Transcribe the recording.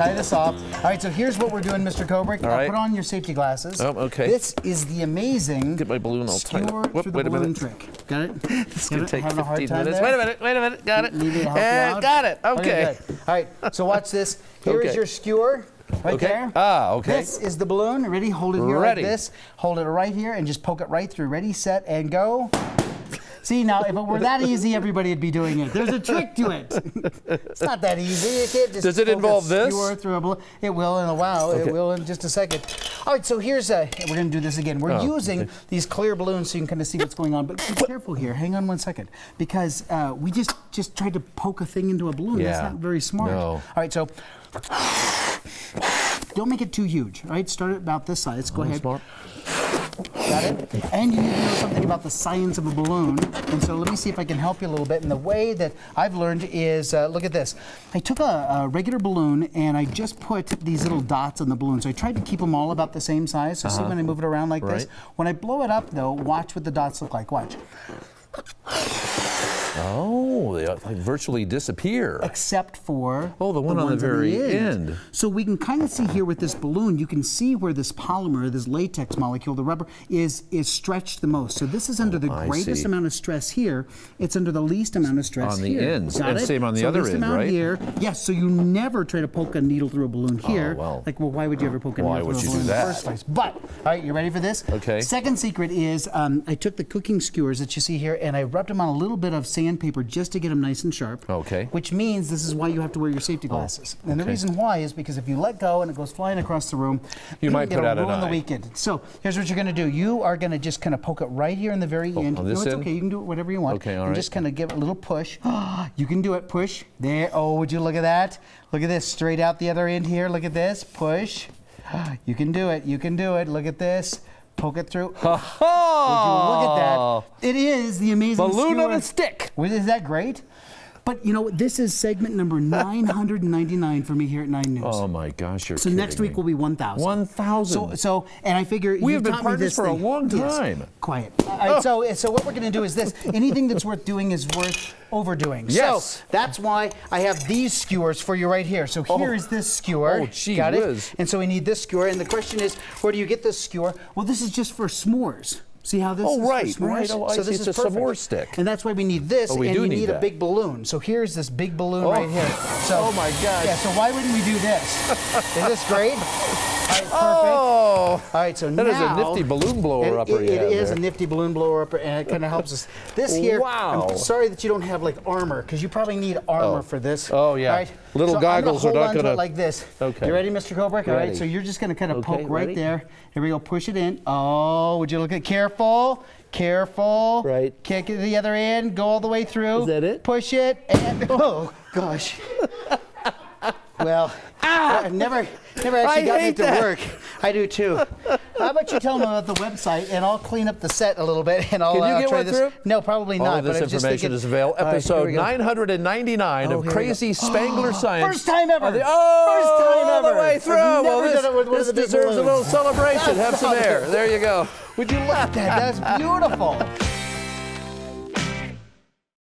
tie this off. All right, so here's what we're doing, Mr. Kubrick. All Uh. Put on your safety glasses. Oh, okay. This is the amazing Get my balloon all tied skewer up. Whoop, wait a balloon minute. trick. Got it? This is going to take Having a hard 15 minutes. there? Wait a minute, wait a minute. Got it. Need me to help you and out? got it. Okay. good. All right, so watch this. Here is Okay. your skewer. Right Okay. there. Ah, okay. This is the balloon. Ready? Hold it here Ready. like this. Hold it right here and just poke it right through. Ready, set, and go. See, now, if it were that easy, everybody would be doing it. There's a trick to it. it's not that easy. Just Does it involve this? It will in a while. Okay. It will in just a second. All right, so here's a, we're going to do this again. We're Oh, using okay. these clear balloons so you can kind of see what's going on. But be careful here. Hang on one second. Because uh, we just, just tried to poke a thing into a balloon. That's not very smart. No. All right, so don't make it too huge. All right, start it about this size. Go ahead. Smart. Got it? And you need to know something about the science of a balloon. And so let me see if I can help you a little bit. And the way that I've learned is uh, look at this. I took a, a regular balloon and I just put these little dots on the balloon. So I tried to keep them all about the same size. So see when I move it around like this? Uh-huh. When I blow it up, though, watch what the dots look like. Watch. Oh, they like virtually disappear. except for Oh, the one on the very end. So we can kind of see here with this balloon, you can see where this polymer, this latex molecule, the rubber, is is stretched the most. So this is under the Oh, I greatest see. amount of stress here. It's under the least amount of stress On the here. ends, Got and it? same on the so other least end, amount right? Here. Yes. So you never try to poke a needle through a balloon here. Oh, well. Like, well, why would you ever poke a Why needle through a balloon in the first place? But all right, you ready for this? Okay. Second secret is um, I took the cooking skewers that you see here and I rubbed them on a little bit of sandpaper just to get them nice and sharp. Okay. Which means this is why you have to wear your safety oh, glasses. Okay. and the reason why is because if you let go and it goes flying across the room, You might put out an ruin the eye. weekend. So here's what you're going to do. You are going to just kind of poke it right here in the very oh, end. on no, this it's end? okay. You can do it whatever you want. Okay, all and right. just kind of give it a little push. you can do it. Push. There. Oh, would you look at that? Look at this. Straight out the other end here. Look at this. Push. You can do it. You can do it. Look at this. Poke it through. Would you look at that? It is the amazing Balloon on a stick. Is that great? But you know, this is segment number 999 for me here at Nine News. Oh my gosh, you're so next week me. will be 1,000. 1,000. So, so, and I figure We have been partners this for a thing. long Yes. time. Quiet. All right, so, so what we're going to do is this: anything that's worth doing is worth overdoing. Yes. So that's why I have these skewers for you right here. So oh. here Oh. is this skewer. Oh, gee Got whiz. it? And so we need this skewer. And the question is, where do you get this skewer? Well, this is just for s'mores. See how this Oh, is right, right. Oh, I so this It's is a perfect. s'more stick. And that's why we need this. Oh, we and do you need need a big balloon. So here's this big balloon Oh. right here. So, Oh, my gosh. Yeah. So why wouldn't we do this? is this great? All right, oh. perfect. Oh, All right, so now That is a nifty balloon blower upper It, it is there. a nifty balloon blower upper, and it kind of helps us. This here, Wow. I'm sorry that you don't have like armor, because you probably need armor Oh. for this. Oh, yeah. All right? Little so goggles are not on to like this. Okay. You ready, Mr. Kubrick? All right. So you're just going to kind of Okay, poke right there. Here we go. Push it in. Oh, would you look at? Careful. Careful. careful. Right. Kick it to the other end. Go all the way through. Is that it? Push it. And oh gosh. Well, ah! I never, never actually I got it to that. work. I do too. How about you tell them about the website, and I'll clean up the set a little bit, and I'll Can you uh, get try one this. through? No, probably All not. of but this I was just information thinking- is available. All right, Episode we 999 Oh, of here we go. Crazy Spangler Science. First time ever. Oh, the- oh, First time all the way through. never well, this, done it with this the big deserves a little balloons. celebration. Have some air. There you go. Would you look at that? That's beautiful.